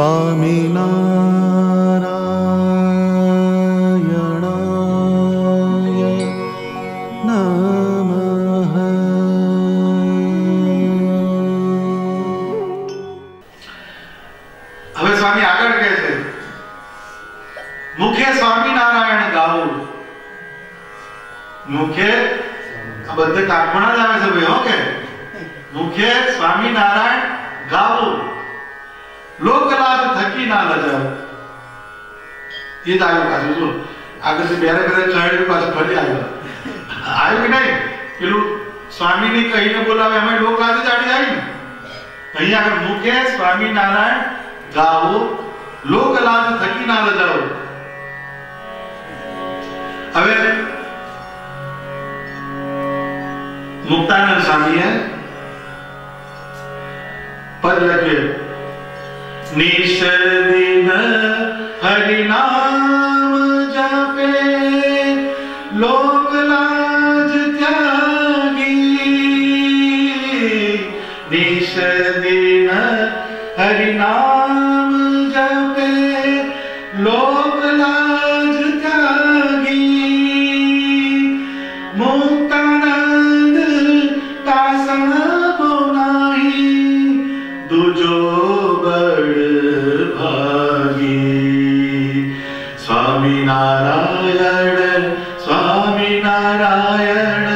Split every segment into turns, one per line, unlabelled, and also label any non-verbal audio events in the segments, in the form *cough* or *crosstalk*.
સ્વામિનારાયણાય નમઃ
હવે સ્વામી આગળ કહે છે, મુખે સ્વામિનારાયણ ગાવું. મુખે, આ બધે કાકમણા જ આવે છે ભાઈ, હો કે? મુખે સ્વામિનારાયણ ગાવું. લોકલાજ થકી ના લજાવ એ જ આવ્યું પાછું જો આગળથી બેરે બેરે ચડ્યું પાછું ફરી આવ્યો. આવ્યું કે નહીં? પેલું સ્વામીની કહીને બોલાવે, એમાં લોકલાજ જ આડી આવી ને. અહીંયા આગળ મુખે સ્વામિનારાયણ ગાવો લોકલાજ થકી ના લજાવો હવે મુક્તાનંદ સ્વામીએ પદ લખ્યું નિષદિન હરિનામ જપે લોકલાજ ત્યાગી નિષદિન હરિનામ સ્વામિનારાયણ સ્વામિનારાયણ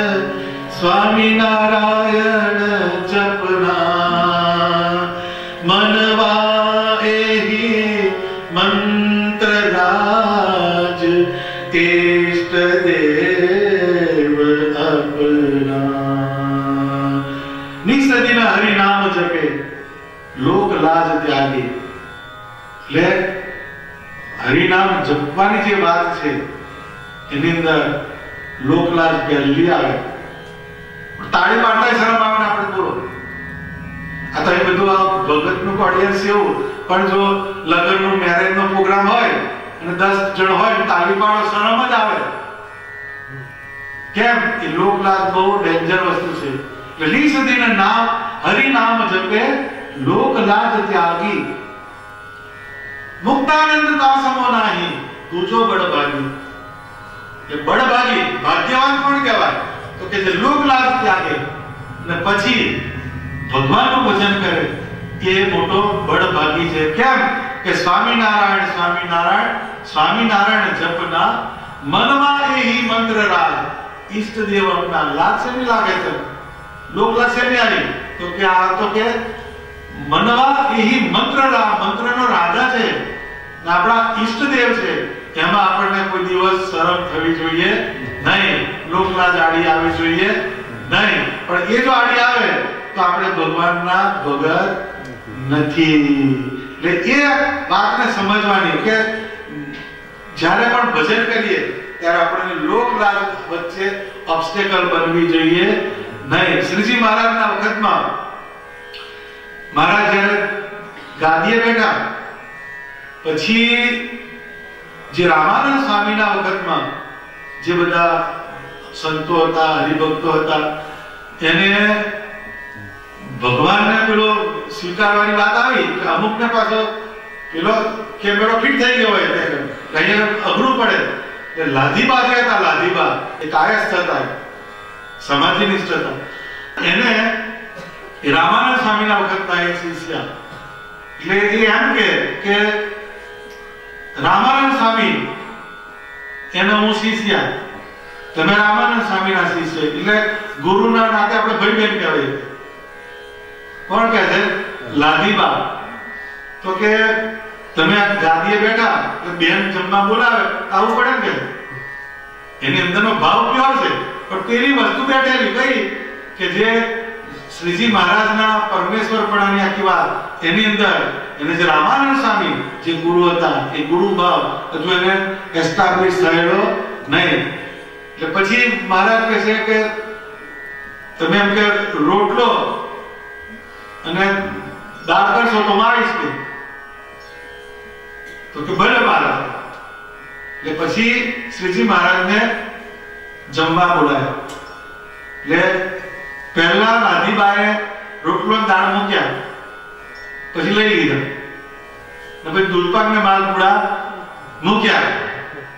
સ્વામિનારાયણ જપના. મનવા એહી મંત્રરાજ ઇષ્ટ દેવ અપના. નિસદીના હરિ નામ જપે લોક લાજ ત્યાગી. એટલે હરિનામ જપવાની જે વાત છે, એની અંદર લોકલાજ પહેલી આવે. તાળી પાડતા શરમ આવે ને આપણે બોલો. આ તો એ બધું આ ભગતનું ઓડિયન્સ એવું. પણ જો લગ્નનું મેરેજનો પ્રોગ્રામ હોય અને દસ જણ હોય, તાળી પાડો શરમ જ આવે. કેમ? કે લોકલાજ બહુ ડેન્જર વસ્તુ છે. એટલે સુધી સદીના નામ હરિ નામ જપે લોકલાજ ત્યાગી. મુક્તાનંદ દાસમો નાહી. તુજો બળભાગી કે બળભાગી ભાગ્યવાન કોણ કહેવાય? તો કે જે લોકલાજ ત્યાગે અને પછી ભગવાનનું ભજન કરે. એ મોટો બળભાગી છે. કેમ? કે સ્વામિનારાયણ સ્વામિનારાયણ સ્વામિનારાયણ જપના મનમાં એ મંત્ર રાજ ઈષ્ટ દેવ આપના લાગશે નહીં લાગે છે? લોક લાગશે નહીં આવી તો કે આ તો કે મનવા એ મંત્રરા મંત્રનો રાજા છે. આપણા ઈષ્ટદેવ છે. એમાં આપણને કોઈ દિવસ શરમ થવી જોઈએ નહીં. લોકલાજ આડી આવી જોઈએ નહીં. પણ એ જો આડી આવે, તો આપણે ભગવાનના ભગત નથી. એટલે એ વાતને સમજવાની કે જ્યારે પણ ભજન કરીએ, ત્યારે આપણને લોકલાજ વચ્ચે ઓબ્સ્ટેકલ બનવી જોઈએ નહીં. શ્રીજી મહારાજના વખતમાં મહારાજ જ્યારે ગાદીએ બેઠા પછી જે રામાનંદ સ્વામીના વખતમાં જે બધા સંતો હતા, હરિભક્તો હતા, એને ભગવાનને પેલો સ્વીકારવાની વાત આવી કે અમુકને પાછો પેલો કેમેરો ફિટ થઈ ગયો હોય એટલે અઘરું પડે. એટલે લાધીબા જે હતા, લાધીબા એ કાયસ્થ હતા, સમાધિનિષ્ઠ હતા. એને એ રામાનંદ સ્વામીના વખતના એટલે એમ કે કે રામાનંદ સ્વામી, એનો હું શિષ્ય. તમે રામાનંદ સ્વામીના શિષ્ય. એટલે ગુરુના નાતે આપણે ભાઈ બેન કહેવાય. કોણ કહે છે? લાદીબા તો કે તમે આ ગાદીએ બેઠા એટલે બેન જમવા બોલાવે. આવું પડે ને કે. એની અંદરનો ભાવ પ્યોર છે. પણ પેલી વસ્તુ બેઠેલી કઈ કે જે શ્રીજી મહારાજના પરમેશ્વરપણાની આખી વાત, એની અંદર એને જે રામાનંદ સ્વામી જે ગુરુ હતા, એ ગુરુ ભાવ હજુ એને એસ્ટાબ્લિશ થયેલો નહીં. એટલે પછી મહારાજ કહે છે કે તમે એમ કે રોટલો અને દાળ કરશો તો મારીશ કે. તો કે ભલે મહારાજ. એટલે પછી શ્રીજી મહારાજને જમવા બોલાયા એટલે પહેલા રાધીબાએ રોટલો દાળ મૂક્યા. પછી લઈ લીધા. ને પછી દૂધપાક ને માલપુડા મૂક્યા.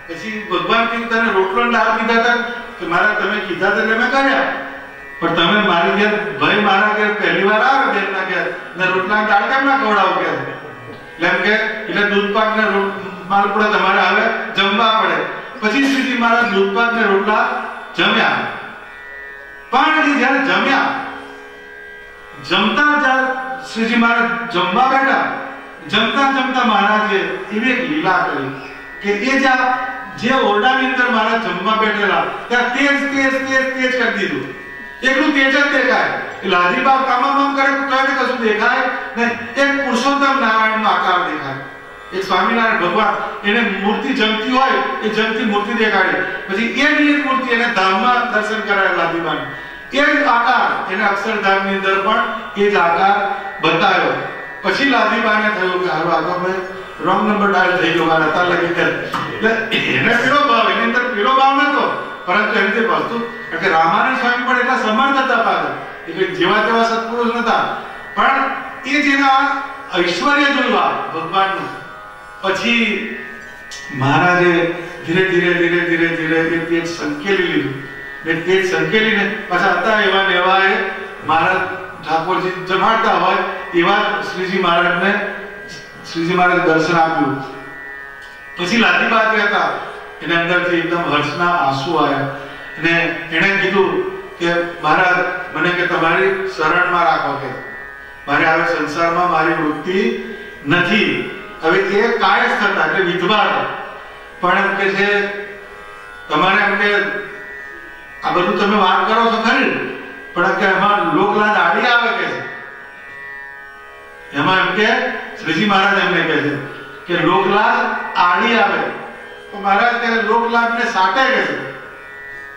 પછી ભગવાન કીધું, તને રોટલો દાળ કીધા હતા કે મારા તમે કીધા હતા મેં કર્યા. પણ તમે મારી ઘેર, ભાઈ મારા ઘેર પહેલી વાર આવે બેનના ઘેર. ને રોટલા દાળ કેમ ના ખવડાવો કે? એમ કે, એટલે દૂધપાક ને માલપુડા તમારે હવે જમવા પડે. પછી શ્રીજી મહારાજ દૂધપાક ને રોટલા જમ્યા. પણ જ્યારે જમ્યા, જમતા જ્યારે શ્રીજી મહારાજ જમવા બેઠા, જમતા જમતા મહારાજે એવી એક લીલા કરી કે એ જ્યાં જે ઓરડાની અંદર મહારાજ જમવા બેઠેલા, ત્યાં તેજ તેજ તેજ તેજ કરી દીધું. એટલું તેજ જ દેખાય. કે લાજીબાગ કામા કામ કરે તો કશું દેખાય નહીં. એક પુરુષોત્તમ નારાયણનો આકાર દેખાય. એક સ્વામિનારાયણ ભગવાન, એને મૂર્તિ જમતી હોય, એ જમતી મૂર્તિ દેખાડી. પછી એ મૂર્તિ એને ધામમાં દર્શન કરાય લાદીબાન. એ જ આકાર એને અક્ષરધામની અંદર પણ એ જ આકાર બતાવ્યો. પછી લાદીબાને થયું કે હારું આગળ ભાઈ રોંગ નંબર ડાયલ થઈ ગયો, મારા તાર લગી એટલે એને પીળો ભાવ, એની અંદર પીળો ભાવ નતો પરંતુ એની જે વસ્તુ કે રામાનંદ સ્વામી પણ એટલા સમર્થ હતા પાછળ. એટલે જેવા તેવા સત્પુરુષ નતા પણ એ જેના ઐશ્વર્ય જોયું ભગવાનનું પછી મહારાજે ધીરે ધીરે ધીરે ધીરે ધીરે એ તેજ સંકેલી લીધું. ને તેજ સંકેલીને પાછા હતા એવા ને એવા એ મહારાજ ઠાકોરજી જમાડતા હોય એવા શ્રીજી મહારાજને શ્રીજી મહારાજ દર્શન આપ્યું. પછી લાદીબાદ હતા એને અંદરથી એકદમ હર્ષના આંસુ આવ્યા. અને એણે કીધું કે મહારાજ, મને કે તમારી શરણમાં રાખો કે. મારે હવે સંસારમાં મારી વૃત્તિ નથી. હવે એ કાયસ્થ હતા, એટલે વિધવા પણ એમ કે છે, તમારે એમ કે, આ બધું તમે વાત કરો છો ખરી પણ કે એમાં લોકલાજ આડી આવે કે છે? એમાં એમ કે, શ્રીજી મહારાજ એમને કહે છે કે લોકલાજ આડી આવે. તો મહારાજ કે લોકલાજ ને સાટે કે છે?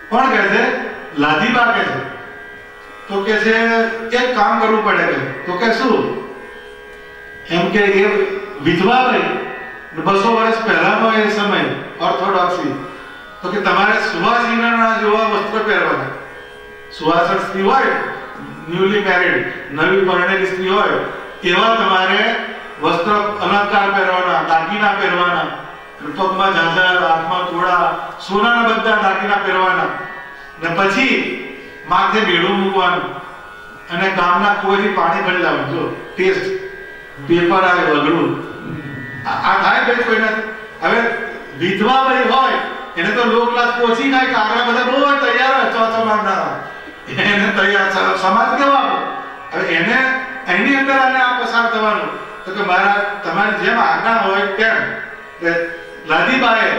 કોણ કહે છે? લાદીબા કહે છે. તો કે છે, એક કામ કરવું પડે કે, તો કે શું? એમ કે એ વિધવા રહી બસો વર્ષ પહેલાનો એ સમય, ઓર્થોડોક્સી. તો કે તમારે સુવાસીના જેવા વસ્ત્ર પહેરવાના. સુવાસન સ્ત્રી હોય, ન્યુલી મેરિડ, નવી પરણેલી સ્ત્રી હોય એવા તમારે વસ્ત્ર અલંકાર પહેરવાના, દાગીના પહેરવાના. પગમાં ઝાઝર હાથમાં તોડા સોનાના બધા દાગીના પહેરવાના. ને પછી માથે બેડું મૂકવાનું. અને ગામના કુવેથી પાણી ભરી લાવવાનું. જો, ટેસ્ટ. પેપર આવે, વગડું. આ થાય ભાઈ કોઈને હવે વિધવા ભાઈ હોય, એને તો લોક પહોંચી પોચી કે આગળ બધા બહુ તૈયાર હોય, ચોથો મારનારા એને તૈયાર સમાજ કેવો હવે એને એની અંદર આને આ પસાર થવાનું. તો કે મારા, તમારી જેમ આજ્ઞા હોય તેમ. લાદીબાએ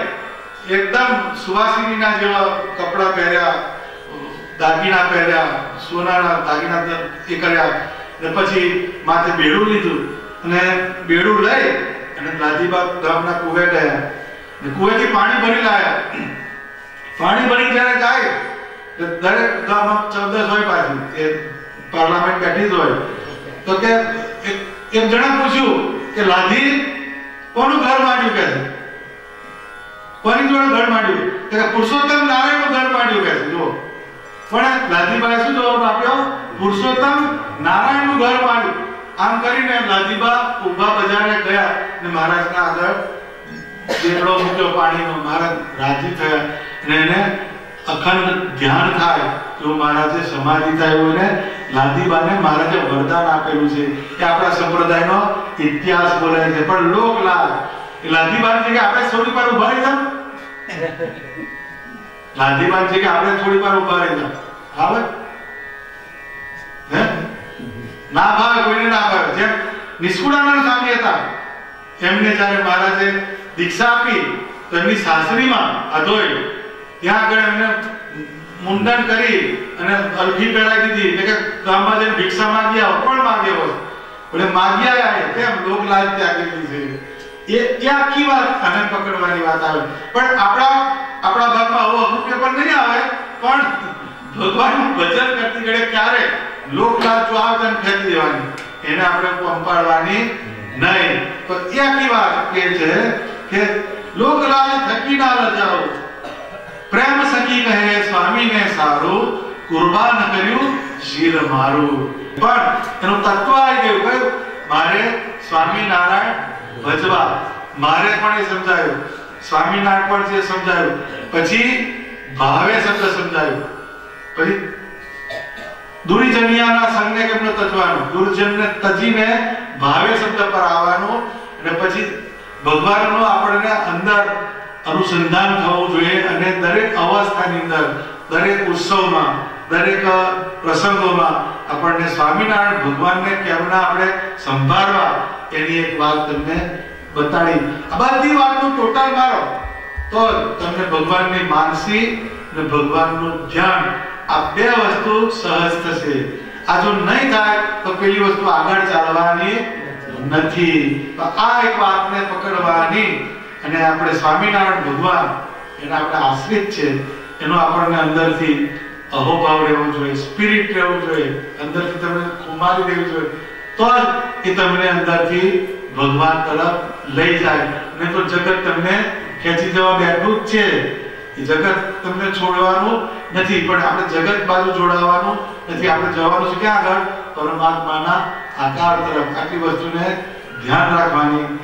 એકદમ સુવાસિનીના જેવા કપડા પહેર્યા, દાગીના પહેર્યા, સોનાના દાગીના એ કર્યા. ને પછી માથે બેડું લીધું. અને બેડું લઈ અને લાદીબા ગામના કુવે ગયા. ને કુવેથી પાણી ભરી લાયા પાણી ભરી જ્યારે જાય, તો દરેક ગામમાં ચૌદસ હોય પાછી. એ પાર્લામેન્ટ બેઠી જ હોય. તો કે એક જણા પૂછ્યું કે, લાધી, કોનું ઘર માંડ્યું? કે છે. કોની જોડે ઘર માંડ્યું? કે, પુરુષોત્તમ નારાયણનું ઘર માંડ્યું, કે છે. જુઓ. પણ લાદીબાએ શું જવાબ આપ્યો? પુરુષોત્તમ નારાયણનું ઘર માંડ્યું. આમ કરીને લાદીબા ઊભા બજારે ગયા ને મહારાજના આગળ દેવડો મૂક્યો પાણીનો મહારાજ રાજી થયા અને એને અખંડ ધ્યાન થાય તો મહારાજે સમાધિ થાય એને લાદીબાને મહારાજે વરદાન આપેલું છે. એ આપણા સંપ્રદાયનો ઇતિહાસ બોલાય છે. પણ લોક લોકલાજ લાદીબાન છે કે આપણે થોડી વાર ઊભા રહી જાવ *laughs* લાદીબાન છે કે આપણે થોડી વાર ઊભા રહી જાવ હે ના ભાવે કોઈને ના ભાવે જેમ નિષ્કુળાનંદ સ્વામી હતા, એમને જ્યારે મહારાજે દીક્ષા આપી, તો એમની સાસરીમાં અધોઈ ત્યાં આગળ એમને મુંડન કરી અને અલખી પહેરાવી દીધી. એટલે કે ગામમાં જઈને ભિક્ષા માગી આવો પણ માગી હોય, એટલે માગી આવ્યા કેમ? લોક લાજ ત્યાગી દીધી છે એ એ આખી વાત અને પકડવાની વાત આવે. પણ આપણા આપણા ભાગમાં આવો અઘરું પેપર નહીં આવે, પણ ભગવાનનું ભજન કરતી ઘડે ક્યારે લોક લાજ જો આવે તેને ફેંકી દેવાની, એને આપણે પંપાડવાની નહીં. તો એ આખી વાત કે છે કે લોકલાજ થકી ના રજાઓ. પ્રેમ સખી કહે સ્વામીને સારું, કુરબાન કર્યું, શીર મારું. પણ એનું તત્વ આવી ગયું કયું મારે સ્વામિનારાયણ ભજવા. મારે પણ એ સમજાયું. સ્વામિનારાયણ પણ જે સમજાયું. પછી ભાવે શબ્દ સમજાયું. પછી દુર્જનિયાના સંજ્ઞા કેમનો તજવાનું? દુર્જનને તજીને ભાવે શબ્દ પર આવવાનું અને પછી ભગવાનનો આપણને અંદર અનુસંધાન થવું જોઈએ અને દરેક અવસ્થાની અંદર, દરેક ઉત્સવમાં, દરેક પ્રસંગોમાં આપણને સ્વામિનારાયણ ભગવાનને કેમના આપણે સંભાળવા એની એક વાત તમને બતાડી. આ બધી વાતનું ટોટલ મારો. તો તમને ભગવાનની માનસી અને ભગવાનનું ધ્યાન આ બે વસ્તુ સહજ થશે. આ જો નહીં થાય તો પેલી વસ્તુ આગળ ચાલવાની નથી. તો આ એક વાતને પકડવાની અને આપણે સ્વામિનારાયણ ભગવાન એના આપણે આશ્રિત છે. એનો આપણને અંદરથી અહોભાવ રહેવો જોઈએ સ્પિરિટ રહેવું જોઈએ, અંદરથી તમને ખુમારી દેવી જોઈએ. તો જ એ તમને અંદરથી ભગવાન તરફ લઈ જાય. નહીં તો જગત તમને ખેંચી જવા બેઠું જ છે. જગત તમને છોડવાનું નથી, પણ આપણે જગત બાજુ જોડાવાનું નથી. આપણે જવાનું છે ક્યાં આગળ? પરમાત્માના આકાર તરફ. આટલી વસ્તુને ધ્યાન રાખવાની